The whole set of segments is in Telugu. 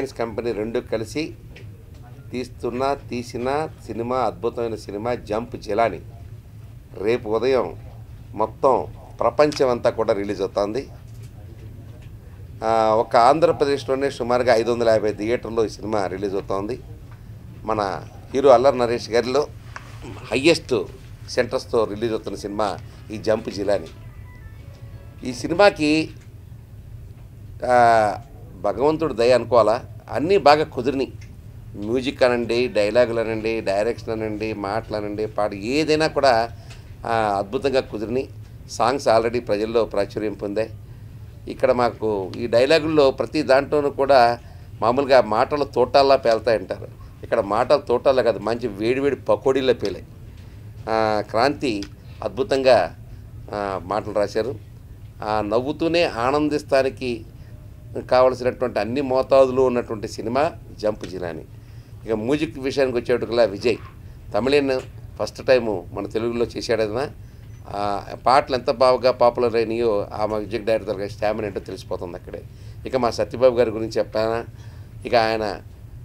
రిలయన్స్ కంపెనీ రెండు కలిసి తీస్తున్న తీసిన సినిమా అద్భుతమైన సినిమా జంప్ జిలాని. రేపు ఉదయం మొత్తం ప్రపంచం అంతా కూడా రిలీజ్ అవుతుంది. ఒక ఆంధ్రప్రదేశ్లోనే సుమారుగా ఐదు వందల యాభై థియేటర్లో ఈ సినిమా రిలీజ్ అవుతోంది. మన హీరో అల్లర్ నరేష్ గారిలో హయ్యెస్ట్ సెంటర్స్తో రిలీజ్ అవుతున్న సినిమా ఈ జంప్ జిలాని. ఈ సినిమాకి భగవంతుడు దయ అనుకోవాలా? అన్నీ బాగా కుదిరినాయి. మ్యూజిక్ అనండి డైలాగులు అనండి డైరెక్షన్ అనండి మాటలు అనండి పాట ఏదైనా కూడా అద్భుతంగా కుదిరినాయి. సాంగ్స్ ఆల్రెడీ ప్రజల్లో ప్రాచుర్యం పొందాయి. ఇక్కడ మాకు ఈ డైలాగుల్లో ప్రతి దాంట్లోనూ కూడా మామూలుగా మాటలు తోటాల్లా పేలుతాయంటారు. ఇక్కడ మాటలు తోటాల్లో కాదు మంచి వేడివేడి పకోడీల్లో పేలాయి. క్రాంతి అద్భుతంగా మాటలు రాశారు. ఆ నవ్వుతూనే ఆనందిస్తానికి కావలసినటువంటి అన్ని మోతాదులు ఉన్నటువంటి సినిమా జంప్ జినాని. ఇక మ్యూజిక్ విషయానికి వచ్చేటట్టుగా విజయ్. తమిళన్ ఫస్ట్ టైము మన తెలుగులో చేశాడైనా పాటలు ఎంత బాగా పాపులర్ అయినాయో ఆ మ్యూజిక్ డైరెక్టర్ గారి స్టామినా ఏంటో తెలిసిపోతుంది అక్కడే. ఇక మా సత్యబాబు గారి గురించి చెప్పానా? ఇక ఆయన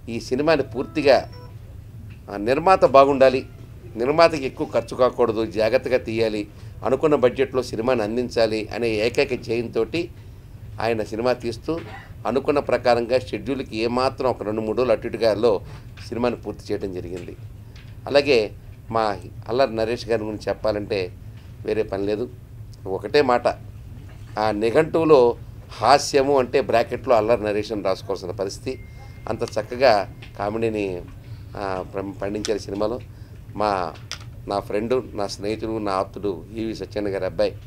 ఈ సినిమాని పూర్తిగా నిర్మాత బాగుండాలి. నిర్మాతకి ఎక్కువ ఖర్చు కాకూడదు. జాగ్రత్తగా తీయాలి. అనుకున్న బడ్జెట్లో సినిమాని అందించాలి అనే ఏకైక జయంతో ఆయన సినిమా తీస్తూ అనుకున్న ప్రకారంగా షెడ్యూల్కి ఏమాత్రం ఒక రెండు మూడు రోజులు అటు సినిమాని పూర్తి చేయడం జరిగింది. అలాగే మా అల్లరి నరేష్ గారి గురించి చెప్పాలంటే వేరే పని లేదు. ఒకటే మాట. ఆ నిఘంటువులో హాస్యము అంటే బ్రాకెట్లో అల్లరి నరేష్ అని రాసుకోవాల్సిన పరిస్థితి. అంత చక్కగా కామెడీని పండించారు సినిమాలో. మా నా ఫ్రెండు నా స్నేహితుడు నా ఆప్తుడు ఈవి సత్యన్న గారి అబ్బాయి.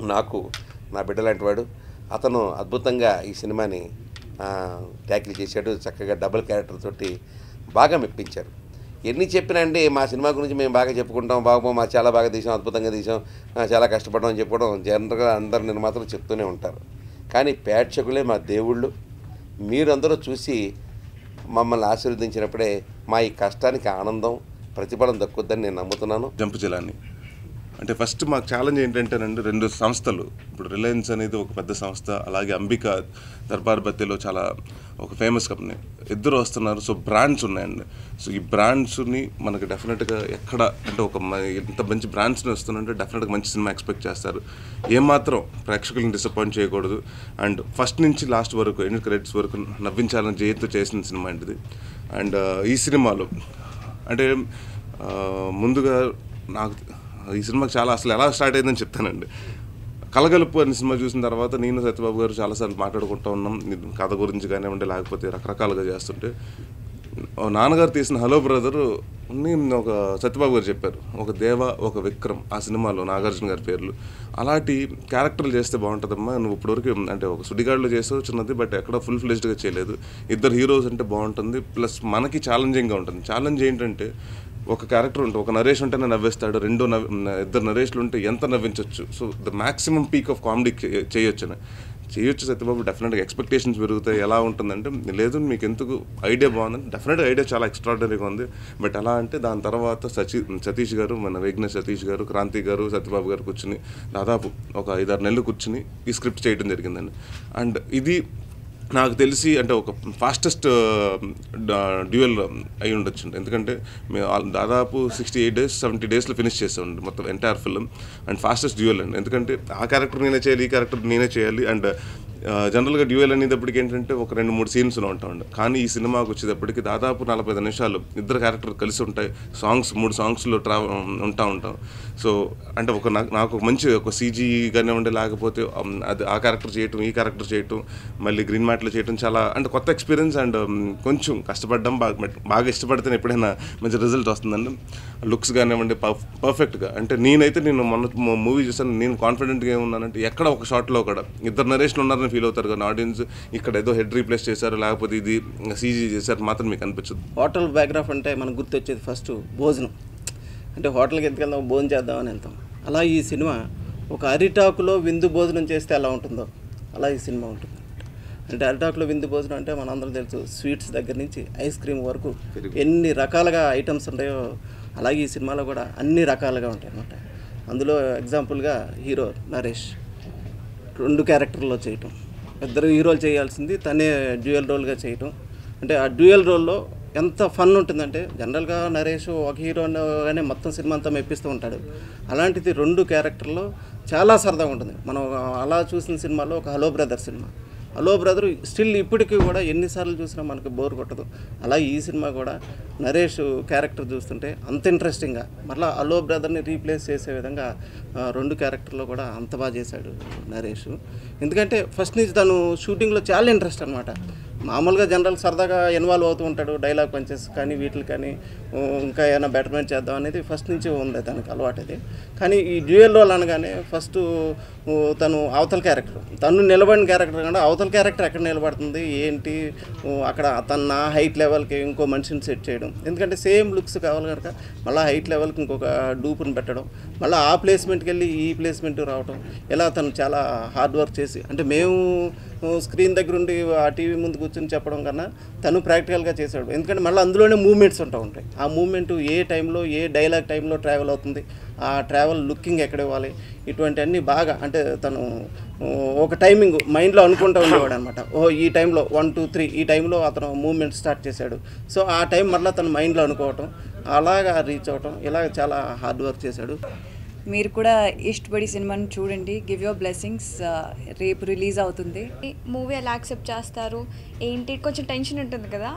నాకు నా బిడ్డ లాంటి వాడు. అతను అద్భుతంగా ఈ సినిమాని ట్యాకిల్ చేశాడు. చక్కగా డబుల్ క్యారెక్టర్ తోటి బాగా మెప్పించారు. ఎన్ని చెప్పినా అండి మా సినిమా గురించి మేము బాగా చెప్పుకుంటాం. బాబు మా చాలా బాగా తీసాం అద్భుతంగా తీసాం చాలా కష్టపడడం అని చెప్పడం జనరల్గా అందరు నిర్మాతలు చెప్తూనే ఉంటారు. కానీ ప్రేక్షకులే మా దేవుళ్ళు. మీరందరూ చూసి మమ్మల్ని ఆశీర్వదించినప్పుడే మా ఈ కష్టానికి ఆనందం ప్రతిఫలం దక్కుద్దని నేను నమ్ముతున్నాను. జంపు జిల్లాని అంటే ఫస్ట్ మాకు ఛాలెంజ్ ఏంటంటేనండి రెండు సంస్థలు. ఇప్పుడు రిలయన్స్ అనేది ఒక పెద్ద సంస్థ అలాగే అంబిక దర్బార్ బత్తెలో చాలా ఒక ఫేమస్ కంపెనీ ఇద్దరు వస్తున్నారు సో బ్రాండ్స్ ఉన్నాయండి. సో ఈ బ్రాండ్స్ని మనకి డెఫినెట్గా ఎక్కడ అంటే ఒక మ- మంచి బ్రాండ్స్ని వస్తుందంటే డెఫినెట్గా మంచి సినిమా ఎక్స్పెక్ట్ చేస్తారు. ఏమాత్రం ప్రేక్షకులను డిసప్పాయింట్ చేయకూడదు. అండ్ ఫస్ట్ నుంచి లాస్ట్ వరకు ఎండ్ క్రెడిట్స్ వరకు నవ్వించాలని జయంతో చేసిన సినిమా అంటిది అండ్ uh, ఈ సినిమాలో అంటే uh, ముందుగా నాకు ఈ సినిమాకి చాలా అసలు ఎలా స్టార్ట్ అయిందని చెప్తానండి. కలగలుపు అనే సినిమా చూసిన తర్వాత నేను సత్యబాబు గారు చాలాసార్లు మాట్లాడుకుంటూ ఉన్నాం. కథ గురించి కానివ్వండి లేకపోతే రకరకాలుగా చేస్తుంటే. నాన్నగారు తీసిన హలో బ్రదర్ ఒక సత్యబాబు గారు చెప్పారు ఒక దేవ ఒక విక్రమ్ ఆ సినిమాలో నాగార్జున గారి పేర్లు. అలాంటి క్యారెక్టర్లు చేస్తే బాగుంటుందమ్మా నువ్వు ఇప్పటివరకు అంటే ఒక సుడిగాడులో చేసావు చిన్నది బట్ ఎక్కడ ఫుల్ ఫ్లెజ్డ్గా చేయలేదు. ఇద్దరు హీరోస్ అంటే బాగుంటుంది ప్లస్ మనకి ఛాలెంజింగ్గా ఉంటుంది. ఛాలెంజ్ ఏంటంటే ఒక క్యారెక్టర్ ఉంటే ఒక నరేష్ ఉంటేనే నవ్వేస్తాడు రెండు నవ్ ఇద్దరు నరేష్లు ఉంటే ఎంత నవ్వించవచ్చు so the maximum peak of comedy చేయొచ్చు చేయొచ్చు సత్యబాబు డెఫినెట్గా ఎక్స్పెక్టేషన్స్ పెరుగుతాయి. ఎలా ఉంటుందంటే లేదు మీకు ఎందుకు ఐడియా బాగుందంటే డెఫినెట్గా ఐడియా చాలా ఎక్స్ట్రాడనరీగా ఉంది. బట్ ఎలా అంటే దాని తర్వాత సచి సతీష్ గారు మన వేగ్న సతీష్ గారు క్రాంతి గారు సత్యబాబు గారు కూర్చుని దాదాపు ఒక ఐదారు నెలలు కూర్చుని ఈ స్క్రిప్ట్ చేయడం జరిగిందండి. అండ్ ఇది నాకు తెలిసి అంటే ఒక ఫాస్టెస్ట్ uh, డ్యూయల్ అయి ఉండొచ్చు. ఎందుకంటే మేము దాదాపు సిక్స్టీ ఎయిట్ డేస్ సెవెంటీ డేస్లో ఫినిష్ చేసామండి మొత్తం entire film and fastest dual అండి. ఎందుకంటే ఆ క్యారెక్టర్ నేనే చేయాలి ఈ క్యారెక్టర్ నేనే చేయాలి. అండ్ జనరల్గా డ్యూయల్ అనేటప్పటికి ఏంటంటే ఒక రెండు మూడు సీన్స్లో ఉంటామండి కానీ ఈ సినిమాకి వచ్చేటప్పటికి దాదాపు నలభై ఐదు నిమిషాలు ఇద్దరు క్యారెక్టర్ కలిసి ఉంటాయి. సాంగ్స్ మూడు సాంగ్స్లో ట్రా ఉంటా ఉంటాం. సో అంటే ఒక నాకు నాకు ఒక మంచి ఒక సీజీ ఉండే లేకపోతే అది ఆ క్యారెక్టర్ చేయటం ఈ క్యారెక్టర్ చేయటం మళ్ళీ గ్రీన్ మ్యాట్లో చేయటం చాలా అంటే కొత్త ఎక్స్పీరియన్స్ అండ్ కొంచెం కష్టపడ్డం బాగా బాగా ఇష్టపడితేనే ఎప్పుడైనా మంచి రిజల్ట్ వస్తుందండి. లుక్స్ కానివ్వండి పర్ఫెక్ట్గా. అంటే నేనైతే నేను మొన్న మూవీ చూసాను నేను కాన్ఫిడెంట్గా ఏమున్నానంటే ఎక్కడ ఒక షాట్లో కూడా ఇద్దరు నరేషన్ ఉన్నారని ఫీల్ అవుతారు కానీ ఆడియన్స్ ఇక్కడ ఏదో హెడ్ రీప్లేస్ చేశారు లేకపోతే ఇది సీజీ చేశారు మాత్రం మీకు అనిపించదు. హోటల్ బ్యాక్గ్రాఫ్ అంటే మనకు గుర్తొచ్చేది ఫస్ట్ భోజనం. అంటే హోటల్కి ఎందుకు వెళ్దాం భోజనం చేద్దామని వెళ్తాం. అలా ఈ సినిమా ఒక అరిటాకులో విందు భోజనం చేస్తే ఎలా ఉంటుందో అలా ఈ సినిమా ఉంటుంది. అంటే అరిటాకులో విందు భోజనం అంటే మనందరం తెలుసు స్వీట్స్ దగ్గర నుంచి ఐస్ క్రీమ్ వరకు ఎన్ని రకాలుగా ఐటమ్స్ ఉంటాయో అలాగే ఈ సినిమాలో కూడా అన్ని రకాలుగా ఉంటాయి అన్నమాట. అందులో ఎగ్జాంపుల్గా హీరో నరేష్ రెండు క్యారెక్టర్లో చేయటం. ఇద్దరు హీరోలు చేయాల్సింది తనే డ్యూయల్ రోల్గా చేయటం. అంటే ఆ డ్యూయల్ రోల్లో ఎంత ఫన్ ఉంటుందంటే జనరల్గా నరేష్ ఒక హీరోగానే మొత్తం సినిమా అంతా మెప్పిస్తూ ఉంటాడు. అలాంటిది రెండు క్యారెక్టర్లో చాలా సరదాగా ఉంటుంది. మనం అలా చూసిన సినిమాలో ఒక hello brother cinema. Hello brother still ఇప్పటికీ కూడా ఎన్నిసార్లు చూసినా మనకి బోర్ కొట్టదు. అలా ఈ సినిమా కూడా నరేష్ క్యారెక్టర్ చూస్తుంటే అంత ఇంట్రెస్టింగ్గా మళ్ళీ హలో బ్రదర్ని రీప్లేస్ చేసే విధంగా రెండు క్యారెక్టర్లో కూడా అంత బాగా చేశాడు నరేష్. ఎందుకంటే ఫస్ట్ నుంచి తను షూటింగ్లో చాలా ఇంట్రెస్ట్ అనమాట మామూలుగా జనరల్ సరదాగా ఇన్వాల్వ్ అవుతూ ఉంటాడు డైలాగ్ పంచెస్ కానీ వీటికి కానీ ఇంకా ఏమైనా బెటర్మెంట్ చేద్దాం అనేది ఫస్ట్ నుంచి ఉంది తనకి అలవాటు అది. కానీ ఈ డ్యూయల్ రోల్ అనగానే ఫస్ట్ తను అవతల క్యారెక్టర్. తను నిలబడిన క్యారెక్టర్ కంటే అవతల క్యారెక్టర్ ఎక్కడ నిలబడుతుంది ఏంటి అక్కడ తన నా హైట్ లెవెల్కి ఇంకో మనిషిని సెట్ చేయడం. ఎందుకంటే సేమ్ లుక్స్ కావాలి కనుక మళ్ళీ హైట్ లెవెల్కి ఇంకొక డూపుని పెట్టడం మళ్ళీ ఆ ప్లేస్మెంట్కి వెళ్ళి ఈ ప్లేస్మెంట్ రావడం ఇలా తను చాలా హార్డ్ వర్క్ చేసి అంటే మేము స్క్రీన్ దగ్గర ఉండి ఆ టీవీ ముందు కూర్చొని చెప్పడం కన్నా తను ప్రాక్టికల్గా చేశాడు. ఎందుకంటే మళ్ళీ అందులోనే మూమెంట్స్ ఉంటా ఉంటాయి. ఆ మూమెంట్ ఏ టైంలో ఏ డైలాగ్ టైంలో ట్రావెల్ అవుతుంది ఆ ట్రావెల్ లుకింగ్ ఎక్కడ ఇవ్వాలి ఇటువంటివన్నీ బాగా అంటే తను ఒక టైమింగ్ మైండ్లో అనుకుంటూ ఉండేవాడు అనమాట ఓ ఈ టైంలో వన్ టూ త్రీ ఈ టైంలో అతను మూమెంట్ స్టార్ట్ చేశాడు. సో ఆ టైం మళ్ళీ తను మైండ్లో అనుకోవటం అలాగా రీచ్ అవ్వటం ఇలా చాలా హార్డ్ వర్క్ చేశాడు. మీరు కూడా ఇష్టపడి సినిమాని చూడండి. గివ్ యువర్ బ్లెస్సింగ్స్ రేపు రిలీజ్ అవుతుంది. మూవీ ఎలా యాక్సెప్ట్ చేస్తారు? ఏంటి? కొంచెం టెన్షన్ ఉంటుంది కదా.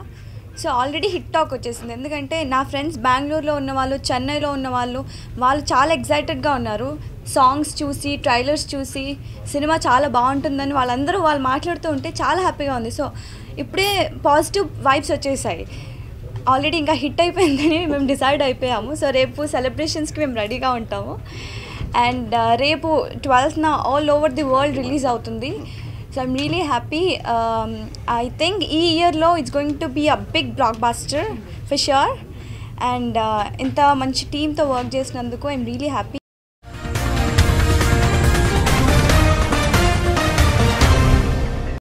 సో ఆల్రెడీ హిట్ టాక్ వచ్చేసింది. ఎందుకంటే నా ఫ్రెండ్స్ బెంగళూరులో ఉన్న వాళ్ళు చెన్నైలో ఉన్న వాళ్ళు వాళ్ళు చాలా ఎగ్జైటెడ్గా ఉన్నారు. సాంగ్స్ చూసి ట్రైలర్స్ చూసి సినిమా చాలా బాగుంటుందని వాళ్ళందరూ వాళ్ళు మాట్లాడుతూ ఉంటే చాలా హ్యాపీగా ఉంది. సో ఇప్పుడే పాజిటివ్ వైబ్స్ వచ్చేసాయి. ఆల్రెడీ ఇంకా హిట్ అయిపోయిందని మేము డిసైడ్ అయిపోయాము. సో రేపు సెలబ్రేషన్స్కి మేము రెడీగా ఉంటాము. అండ్ uh, రేపు ట్వెల్త్న all over the world release అవుతుంది. So I'm really happy. Um, I think ఈ ఇయర్లో it's going to be a big blockbuster for sure and uh, ఇంత మంచి టీమ్తో వర్క్ చేసినందుకు ఐఎమ్ రియలీ హ్యాపీ.